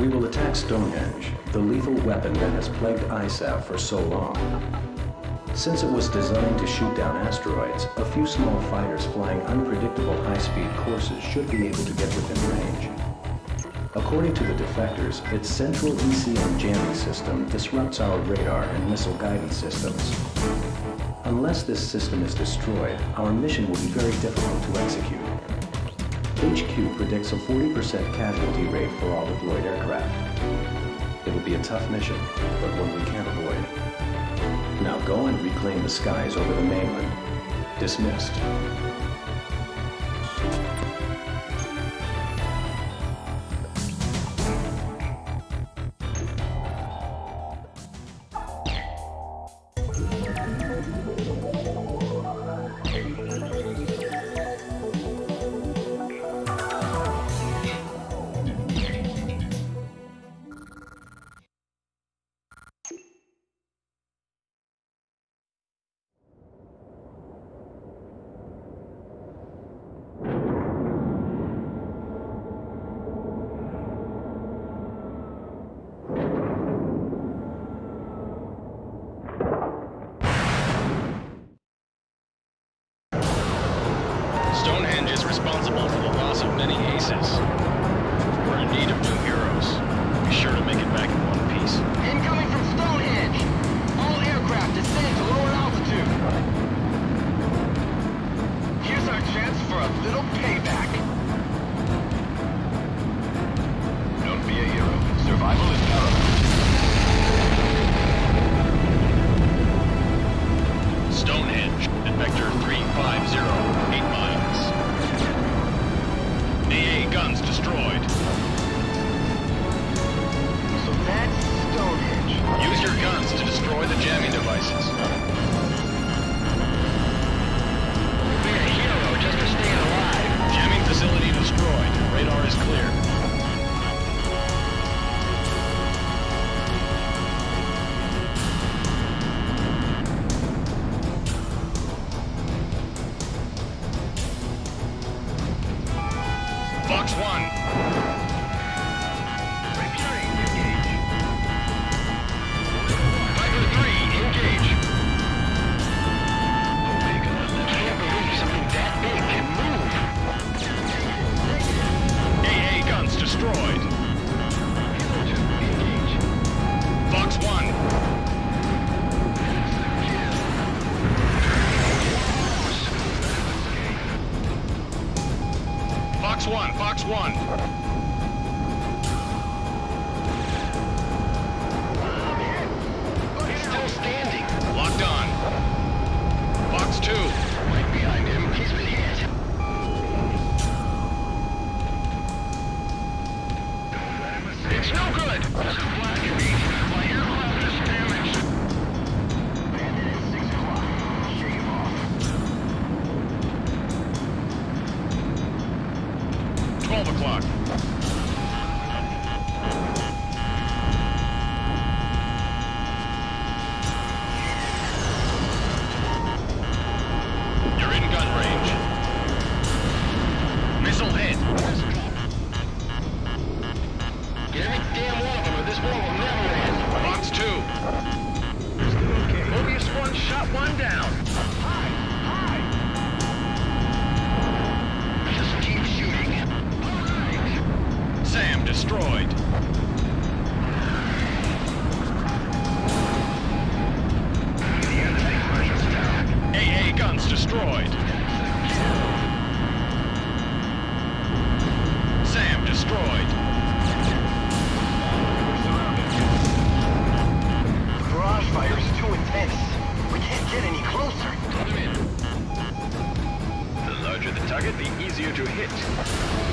We will attack Stonehenge, the lethal weapon that has plagued ISAF for so long. Since it was designed to shoot down asteroids, a few small fighters flying unpredictable high-speed courses should be able to get within range. According to the defectors, its central ECM jamming system disrupts our radar and missile guidance systems. Unless this system is destroyed, our mission will be very difficult to execute. HQ predicts a 40% casualty rate for all deployed aircraft. It'll be a tough mission, but one we can't avoid. Now go and reclaim the skies over the mainland. Dismissed. Chance for a little payback. fuck. target, the easier to hit.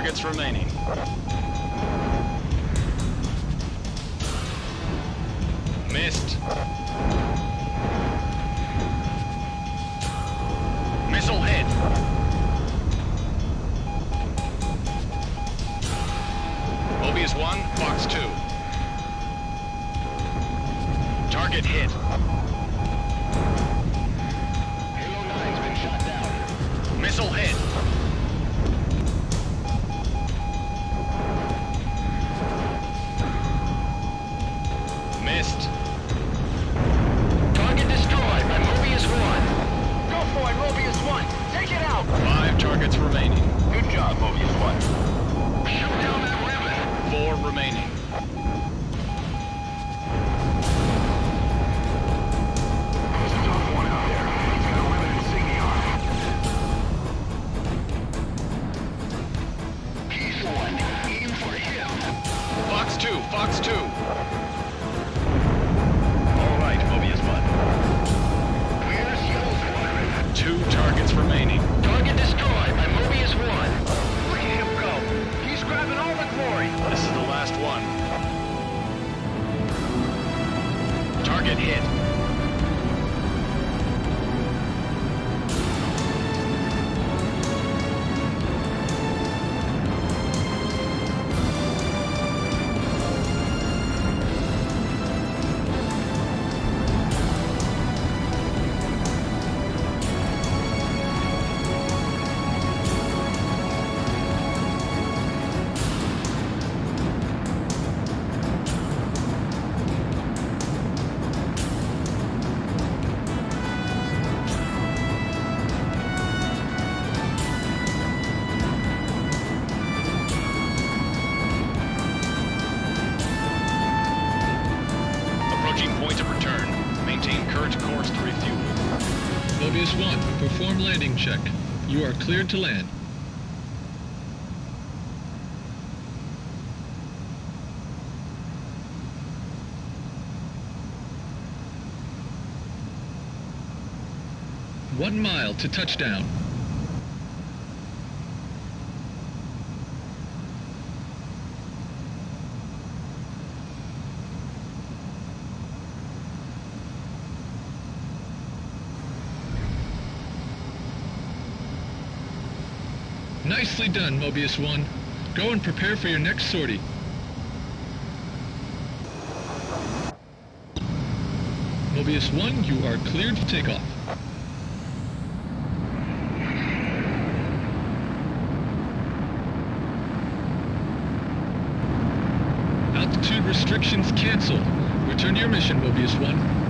targets remaining. Target hit. cleared to land. One mile to touchdown. Nicely done, Mobius-1. Go and prepare for your next sortie. Mobius-1, you are cleared to take off. Altitude restrictions canceled. Return to your mission, Mobius-1.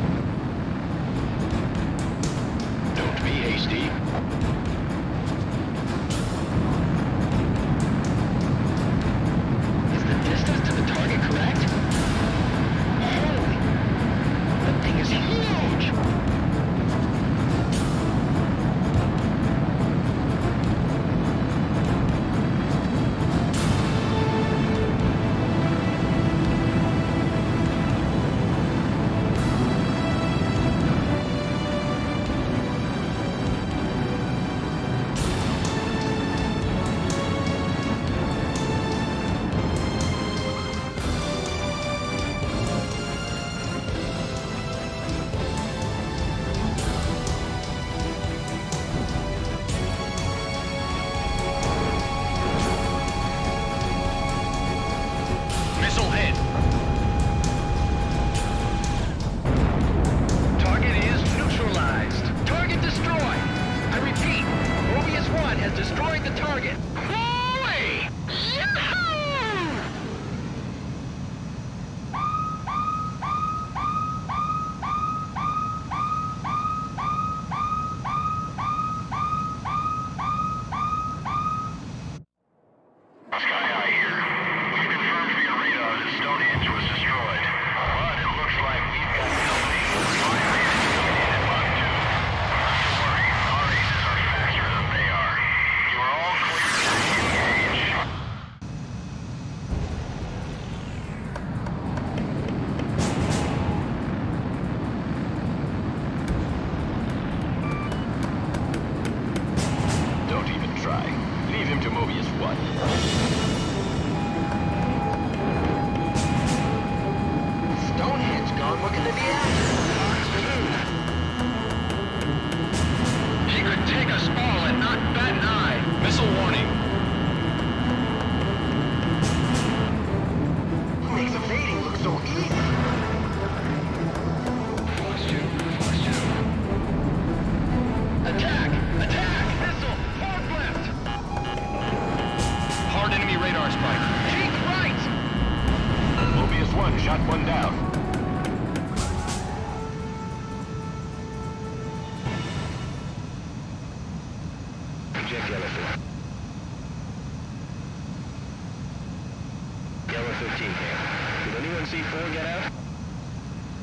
4 get out?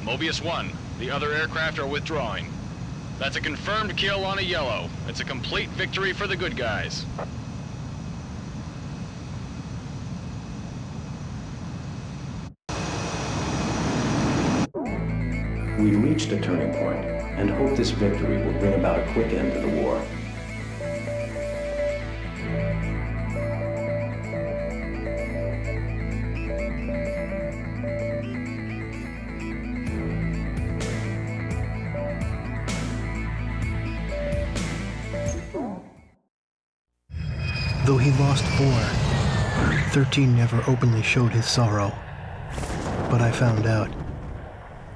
Mobius 1, the other aircraft are withdrawing. That's a confirmed kill on a yellow. It's a complete victory for the good guys. We reached a turning point and hope this victory will bring about a quick end to the war. Though he lost four, 13 never openly showed his sorrow. But I found out.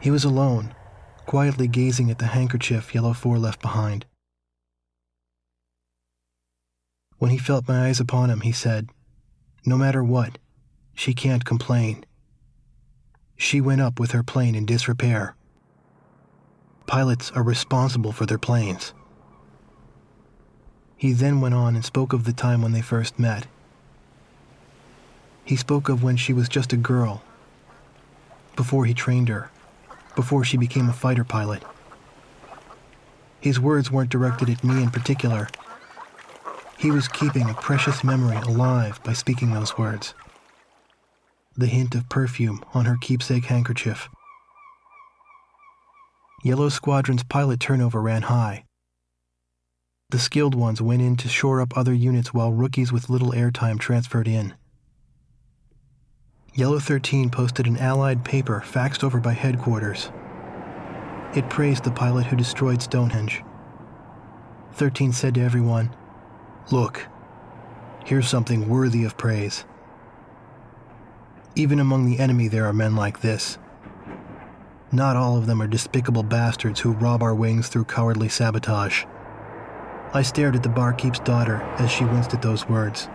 He was alone, quietly gazing at the handkerchief Yellow 4 left behind. When he felt my eyes upon him, he said, No matter what, she can't complain. She went up with her plane in disrepair. Pilots are responsible for their planes. He then went on and spoke of the time when they first met. He spoke of when she was just a girl, before he trained her, before she became a fighter pilot. His words weren't directed at me in particular. He was keeping a precious memory alive by speaking those words. The hint of perfume on her keepsake handkerchief. Yellow Squadron's pilot turnover ran high. The skilled ones went in to shore up other units while rookies with little airtime transferred in. Yellow 13 posted an Allied paper faxed over by headquarters. It praised the pilot who destroyed Stonehenge. 13 said to everyone, Look, here's something worthy of praise. Even among the enemy, there are men like this. Not all of them are despicable bastards who rob our wings through cowardly sabotage. I stared at the barkeep's daughter as she winced at those words.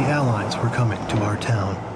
The Allies were coming to our town.